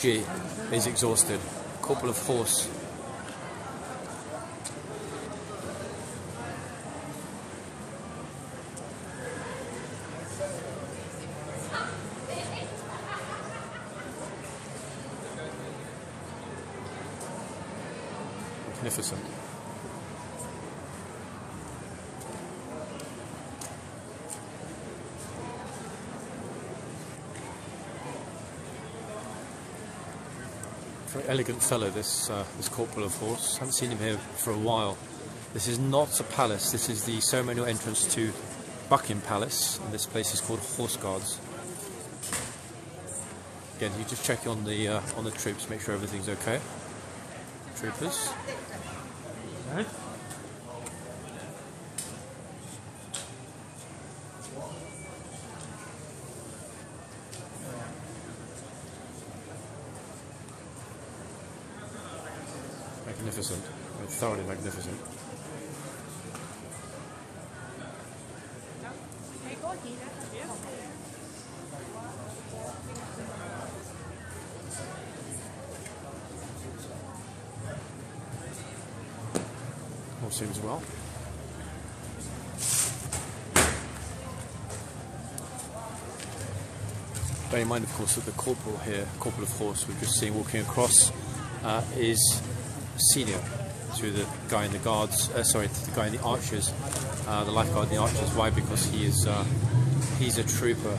G is exhausted. Corporal of Horse. Magnificent. Very elegant fellow, this uh, this corporal of horse. Haven't seen him here for a while. This is not a palace. This is the ceremonial entrance to Buckingham Palace, and this place is called Horse Guards. Again, you just check on the uh, on the troops, make sure everything's okay. Troopers. Magnificent. Thoroughly magnificent. All seems well. Bear in mind, of course, that the corporal here, corporal of horse, we've just seen walking across, uh, is senior to the guy in the guards. Uh, sorry, the guy in the archers, uh, the lifeguard in the archers. Why? Because he is uh, he's a trooper